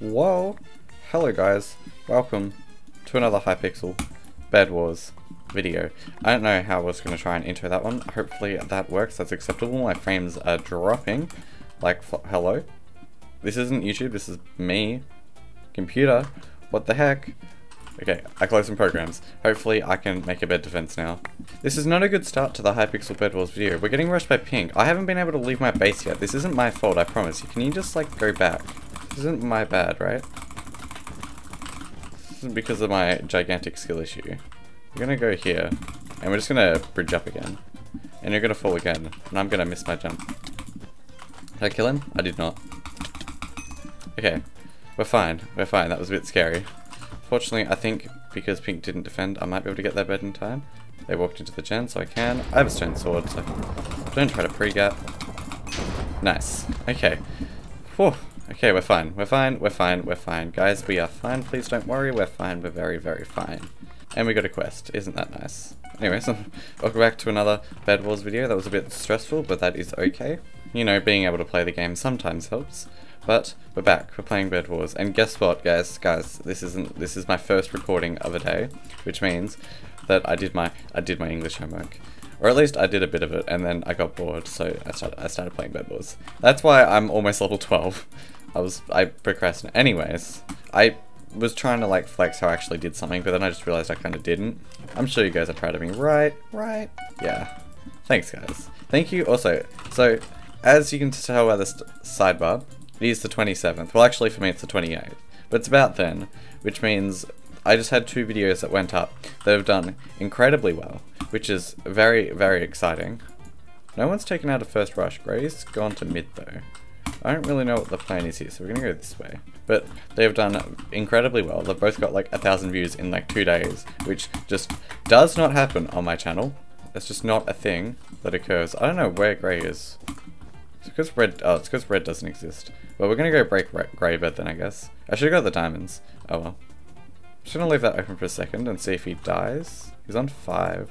Whoa! Hello guys, welcome to another Hypixel Bed Wars video. I don't know how I was going to try and intro that one. Hopefully that works, that's acceptable. My frames are dropping. Like, hello? This isn't YouTube, this is me. Computer. What the heck? Okay, I close some programs. Hopefully I can make a bed defense now. This is not a good start to the Hypixel Bed Wars video. We're getting rushed by pink. I haven't been able to leave my base yet. This isn't my fault, I promise. You. Can you just, like, go back? This isn't my bad, right? This isn't because of my gigantic skill issue. We're gonna go here, and we're just gonna bridge up again. And you're gonna fall again, and I'm gonna miss my jump. Did I kill him? I did not. Okay, we're fine. We're fine. That was a bit scary. Fortunately, I think because Pink didn't defend, I might be able to get their bed in time. They walked into the gen, so I can. I have a stone sword, so don't try to pre-gap. Nice. Okay. Whew. Okay, we're fine. We're fine. We're fine. We're fine. Guys, we are fine. Please don't worry. We're fine. We're very, very fine. And we got a quest. Isn't that nice? Anyways, welcome back to another Bed Wars video. That was a bit stressful, but that is okay. You know, being able to play the game sometimes helps. But we're back. We're playing Bed Wars, and guess what, guys? Guys, this isn't. This is my first recording of a day, which means that I did my I did my English homework, or at least I did a bit of it, and then I got bored, so I started I started playing Bed Wars. That's why I'm almost level 12. I was I procrastinated. Anyways, I was trying to like flex how I actually did something, but then I just realized I kind of didn't. I'm sure you guys are proud of me, right? Right? Yeah. Thanks, guys. Thank you. Also, so as you can tell by this sidebar, it is the 27th. Well, actually, for me, it's the 28th. But it's about then, which means I just had two videos that went up that have done incredibly well, which is very, very exciting. No one's taken out a first rush. Gray's gone to mid, though. I don't really know what the plan is here, so we're to go this way. But they've done incredibly well. They've both got like a thousand views in like two days, which just does not happen on my channel. It's just not a thing that occurs. I don't know where Gray is. It's because red. Oh, it's because red doesn't exist. Well, we're gonna go break grey bed then, I guess. I should have got the diamonds. Oh well. Just gonna leave that open for a second and see if he dies. He's on five.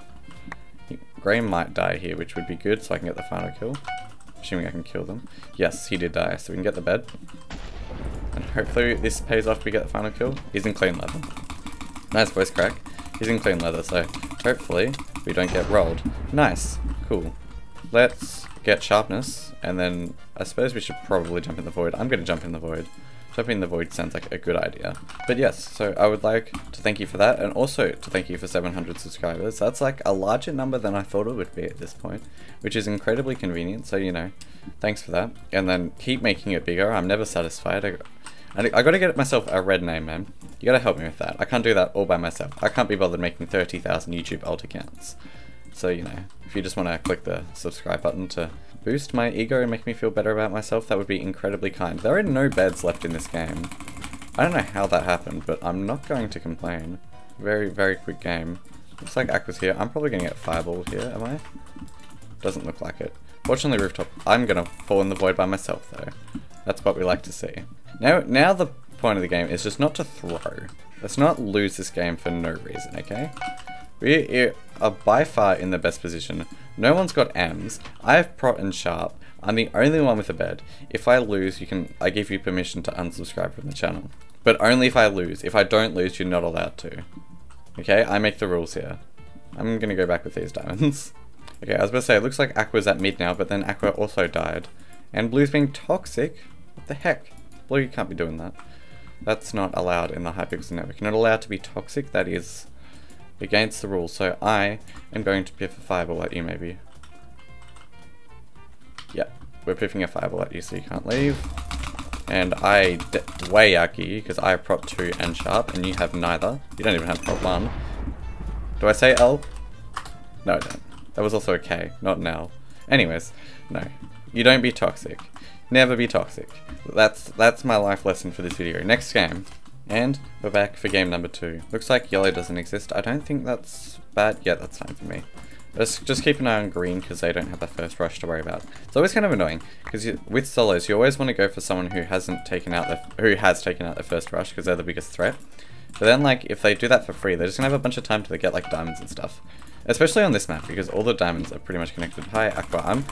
Grey might die here, which would be good, so I can get the final kill. Assuming I can kill them. Yes, he did die, so we can get the bed. And hopefully this pays off we get the final kill. He's in clean leather. Nice voice crack. He's in clean leather, so hopefully we don't get rolled. Nice. Cool. Let's get sharpness, and then I suppose we should probably jump in the void. I'm going to jump in the void. In the void sounds like a good idea. But yes, so I would like to thank you for that, and also to thank you for 700 subscribers. That's like a larger number than I thought it would be at this point, which is incredibly convenient, so you know, thanks for that. And then keep making it bigger, I'm never satisfied. I, I gotta get myself a red name, man. You gotta help me with that. I can't do that all by myself. I can't be bothered making 30,000 YouTube alt accounts. So, you know, if you just want to click the subscribe button to boost my ego and make me feel better about myself, that would be incredibly kind. There are no beds left in this game. I don't know how that happened, but I'm not going to complain. Very, very quick game. Looks like Aqua's here. I'm probably going to get fireballed here, am I? Doesn't look like it. Fortunately, Rooftop, I'm going to fall in the void by myself, though. That's what we like to see. Now, now the point of the game is just not to throw. Let's not lose this game for no reason, okay? We are by far in the best position. No one's got M's. I have Prot and Sharp. I'm the only one with a bed. If I lose, you can. I give you permission to unsubscribe from the channel. But only if I lose. If I don't lose, you're not allowed to. Okay, I make the rules here. I'm gonna go back with these diamonds. okay, I was about to say, it looks like Aqua's at mid now, but then Aqua also died. And Blue's being toxic? What the heck? Blue, you can't be doing that. That's not allowed in the Hypixel network. You're not allowed to be toxic, that is against the rules, so I am going to piff a fireball at you maybe. Yeah, we're piffing a fireball at you so you can't leave. And I way because I have prot 2 and sharp and you have neither. You don't even have prot 1. Do I say L? No, I don't. That was also a K, not an L. Anyways, no. You don't be toxic. Never be toxic. That's that's my life lesson for this video. Next game. And we're back for game number two. Looks like yellow doesn't exist. I don't think that's bad. Yeah, that's fine for me. Let's just keep an eye on green because they don't have the first rush to worry about. It's always kind of annoying because with solos, you always want to go for someone who hasn't taken out the who has taken out the first rush because they're the biggest threat. But then, like, if they do that for free, they're just gonna have a bunch of time to get like diamonds and stuff. Especially on this map because all the diamonds are pretty much connected. Hi, Aqua. I'm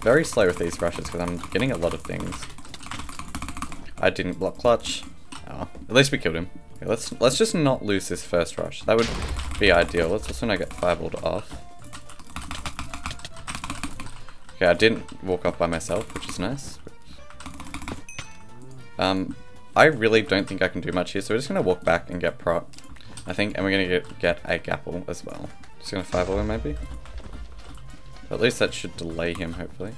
very slow with these rushes because I'm getting a lot of things. I didn't block clutch. Oh, at least we killed him. Okay, let's let's just not lose this first rush. That would be ideal. Let's also not get fireballed off. Okay, I didn't walk off by myself, which is nice. Um, I really don't think I can do much here, so we're just gonna walk back and get prot. I think, and we're gonna get get a gapple as well. Just gonna fireball him maybe. At least that should delay him, hopefully.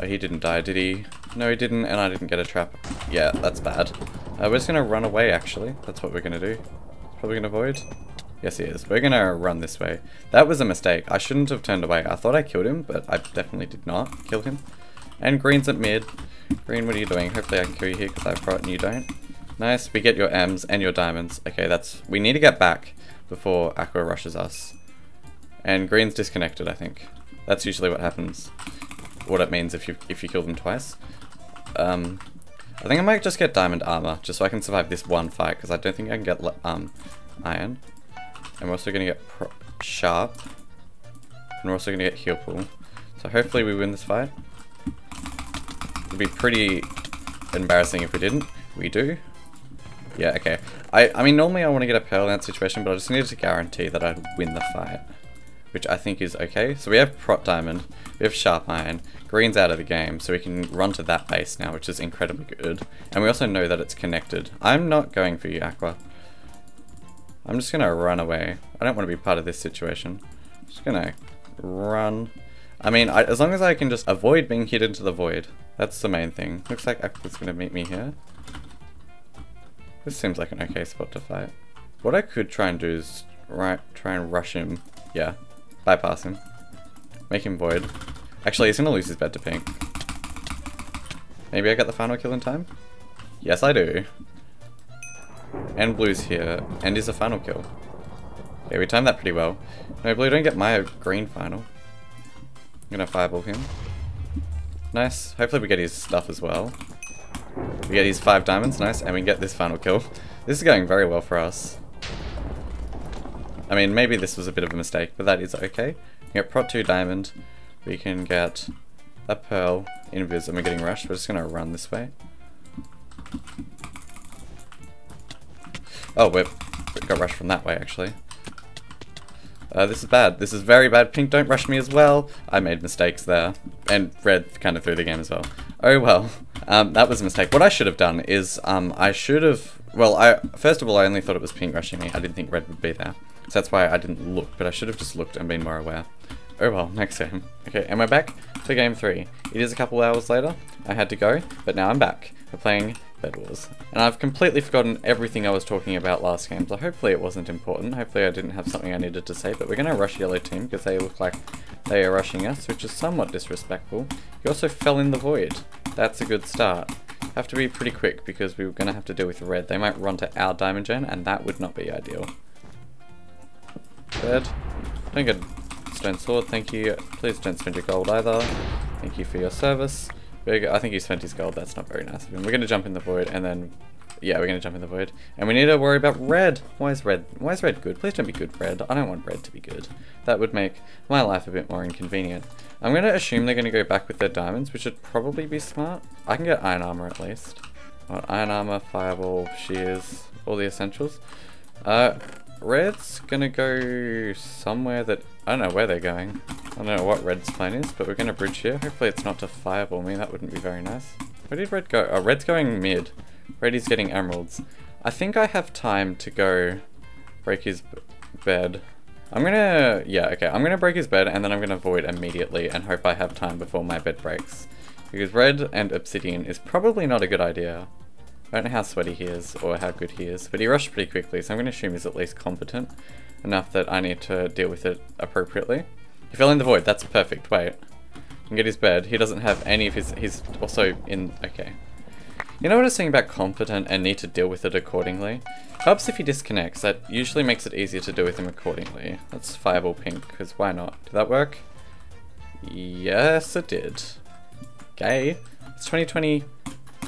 Oh, he didn't die, did he? No, he didn't, and I didn't get a trap. Yeah, that's bad. Uh, we're just gonna run away, actually. That's what we're gonna do. Probably gonna avoid. Yes, he is. We're gonna run this way. That was a mistake. I shouldn't have turned away. I thought I killed him, but I definitely did not kill him. And green's at mid. Green, what are you doing? Hopefully I can kill you here because I've brought and you don't. Nice, we get your M's and your diamonds. Okay, that's... We need to get back before Aqua rushes us. And green's disconnected, I think. That's usually what happens. What it means if you if you kill them twice. Um, I think I might just get diamond armor, just so I can survive this one fight, because I don't think I can get um, iron. We're also going to get sharp. And we're also going to get heal pool. So hopefully we win this fight. It'd be pretty embarrassing if we didn't. We do. Yeah, okay. I, I mean, normally I want to get a pearl in that situation, but I just needed to guarantee that I'd win the fight. Which I think is okay. So we have prot diamond, we have sharp iron, green's out of the game, so we can run to that base now, which is incredibly good. And we also know that it's connected. I'm not going for you, Aqua. I'm just gonna run away. I don't want to be part of this situation. I'm just gonna run. I mean, I, as long as I can just avoid being hit into the void, that's the main thing. Looks like Aqua's gonna meet me here. This seems like an okay spot to fight. What I could try and do is right, try and rush him. Yeah, bypass him. Make him void. Actually, he's gonna lose his bed to pink. Maybe I got the final kill in time? Yes, I do. And blue's here, and is a final kill. Okay, we timed that pretty well. No, blue, don't get my green final. I'm gonna fireball him. Nice. Hopefully we get his stuff as well. We get his five diamonds, nice, and we get this final kill. This is going very well for us. I mean, maybe this was a bit of a mistake, but that is okay. We get prot 2 diamond, we can get a pearl, invis, and we're getting rushed. We're just gonna run this way. Oh, we got rushed from that way, actually. Uh, this is bad. This is very bad. Pink, don't rush me as well. I made mistakes there. And red kind of threw the game as well. Oh well. Um, that was a mistake. What I should have done is, um, I should have... Well, I first of all, I only thought it was pink rushing me. I didn't think red would be there. So that's why I didn't look, but I should have just looked and been more aware. Oh well, next game. Okay, and we're back to game three. It is a couple hours later. I had to go, but now I'm back. We're playing Bed Wars. And I've completely forgotten everything I was talking about last game, so hopefully it wasn't important. Hopefully I didn't have something I needed to say, but we're going to rush yellow team because they look like they are rushing us, which is somewhat disrespectful. You also fell in the void. That's a good start. Have to be pretty quick because we going to have to deal with red. They might run to our diamond gen, and that would not be ideal. Dead. Don't get stone sword, thank you. Please don't spend your gold either. Thank you for your service. I think he spent his gold, that's not very nice of him. We're to jump in the void and then... Yeah, we're to jump in the void. And we need to worry about red. Why is red... Why is red good? Please don't be good, red. I don't want red to be good. That would make my life a bit more inconvenient. I'm to assume they're to go back with their diamonds, which would probably be smart. I can get iron armor at least. iron armor, fireball, shears, all the essentials. Uh, red's to go somewhere that... I don't know where they're going. I don't know what red's plan is, but we're to bridge here. Hopefully it's not to fireball me, that wouldn't be very nice. Where did red go? Oh, red's going mid. Reddy's getting emeralds. I think I have time to go break his bed. I'm gonna, yeah, okay, I'm gonna break his bed and then I'm gonna void immediately and hope I have time before my bed breaks. Because red and obsidian is probably not a good idea. I don't know how sweaty he is or how good he is, but he rushed pretty quickly, so I'm gonna assume he's at least competent enough that I need to deal with it appropriately. He fell in the void. That's perfect. Wait. can get his bed. He doesn't have any of his... He's also in... Okay. You know what I was saying about competent and need to deal with it accordingly? Helps if he disconnects. That usually makes it easier to deal with him accordingly. That's fireball pink, because why not? Did that work? Yes, it did. Okay. It's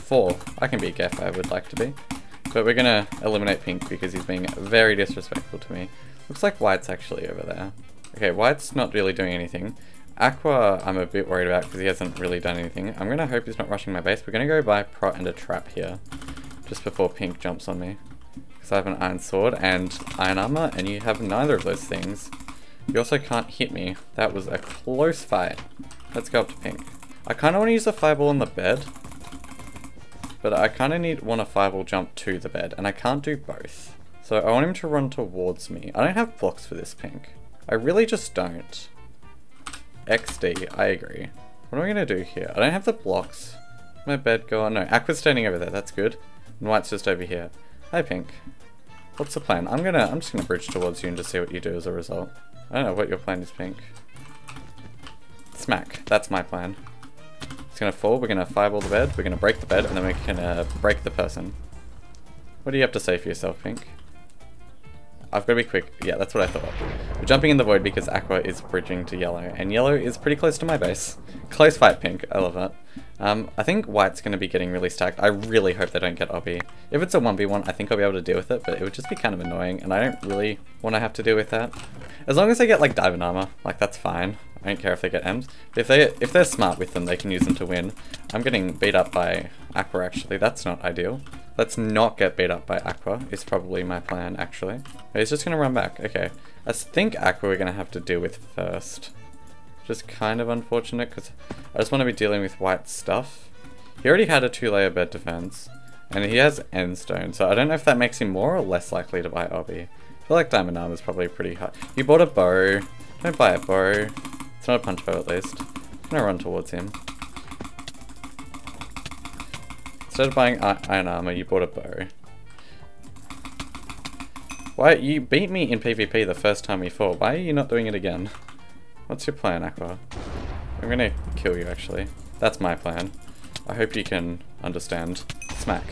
2024. I can be a if I would like to be. But we're gonna eliminate pink because he's being very disrespectful to me. Looks like white's actually over there. Okay, white's not really doing anything. Aqua, I'm a bit worried about because he hasn't really done anything. I'm to hope he's not rushing my base. We're to go buy Prot and a trap here. Just before Pink jumps on me. Because I have an Iron Sword and Iron Armor, and you have neither of those things. You also can't hit me. That was a close fight. Let's go up to Pink. I kind of want to use a Fireball on the bed. But I kind of need one of five Fireball jump to the bed, and I can't do both. So I want him to run towards me. I don't have blocks for this Pink. I really just don't. XD, I agree. What am I going to do here? I don't have the blocks. My bed go on. No, Aqua's standing over there. That's good. And White's just over here. Hi, Pink. What's the plan? I'm gonna, I'm just gonna bridge towards you and just see what you do as a result. I don't know what your plan is, Pink. Smack. That's my plan. It's gonna fall, we're gonna fireball the bed, we're gonna break the bed, and then we can uh, break the person. What do you have to say for yourself, Pink? I've got to be quick. Yeah, that's what I thought. We're jumping in the void because Aqua is bridging to yellow, and yellow is pretty close to my base. Close fight, Pink. I love that. Um, I think white's going to be getting really stacked. I really hope they don't get obby. If it's a 1v1, I think I'll be able to deal with it, but it would just be kind of annoying, and I don't really want to have to deal with that. As long as I get, like, diamond armor, like, that's fine. I don't care if they get M's. If, they, if they're smart with them, they can use them to win. I'm getting beat up by Aqua, actually. That's not ideal. Let's not get beat up by Aqua, is probably my plan, actually. He's just going to run back. Okay. I think Aqua we're going to have to deal with first. Just kind of unfortunate because I just want to be dealing with white stuff. He already had a two-layer bed defense, and he has endstone, so I don't know if that makes him more or less likely to buy obby. I feel like diamond armor is probably pretty high. You bought a bow. Don't buy a bow. It's not a punch bow at least. I'm gonna run towards him. Instead of buying iron armor, you bought a bow. Why, you beat me in PvP the first time we fought. Why are you not doing it again? What's your plan, Aqua? I'm gonna kill you, actually. That's my plan. I hope you can understand. Smack.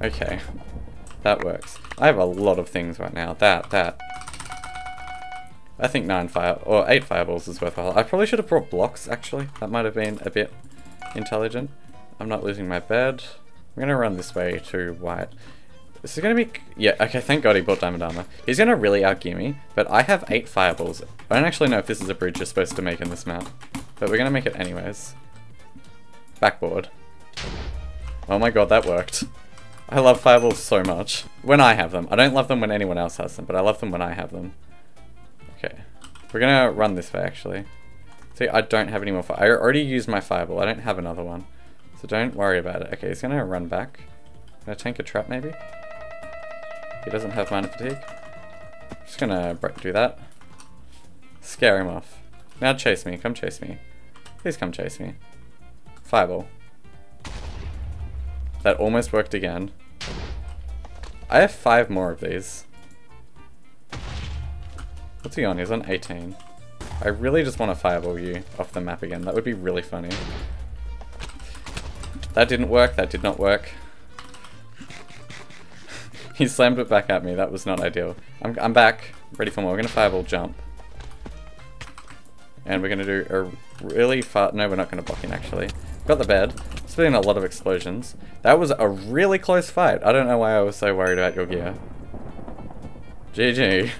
Okay. That works. I have a lot of things right now. That, that. I think nine fire, or eight fireballs is worthwhile. I probably should have brought blocks, actually. That might have been a bit intelligent. I'm not losing my bed. I'm gonna run this way to white. This is to be... Yeah, okay, thank god he bought Diamond Armor. He's to really outgear me, but I have 8 Fireballs. I don't actually know if this is a bridge you're supposed to make in this map, but we're to make it anyways. Backboard. Oh my god, that worked. I love Fireballs so much. When I have them. I don't love them when anyone else has them, but I love them when I have them. We're to run this way, actually. See, I don't have any more fire. I already used my Fireball. I don't have another one. So don't worry about it. Okay, he's to run back. Gonna tank a trap, maybe? He doesn't have mining fatigue. Just gonna do that. Scare him off. Now chase me. Come chase me. Please come chase me. Fireball. That almost worked again. I have five more of these. What's he on? He's on 18. I really just want to fireball you off the map again. That would be really funny. That didn't work. That did not work. he slammed it back at me. That was not ideal. I'm, I'm back. Ready for more. We're going to fireball jump. And we're going to do a really far... No, we're not going to block in, actually. Got the bed. It's been a lot of explosions. That was a really close fight. I don't know why I was so worried about your gear. GG.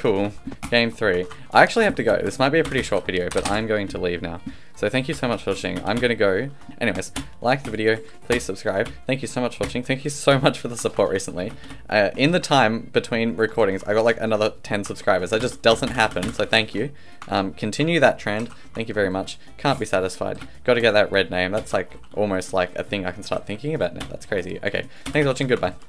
Cool. Game 3. I actually have to go. This might be a pretty short video, but I'm going to leave now. So thank you so much for watching. I'm going to go. Anyways, like the video. Please subscribe. Thank you so much for watching. Thank you so much for the support recently. Uh, in the time between recordings, I got like another 10 subscribers. That just doesn't happen, so thank you. Um, continue that trend. Thank you very much. Can't be satisfied. Got to get that red name. That's like almost like a thing I can start thinking about now. That's crazy. Okay, thanks for watching. Goodbye.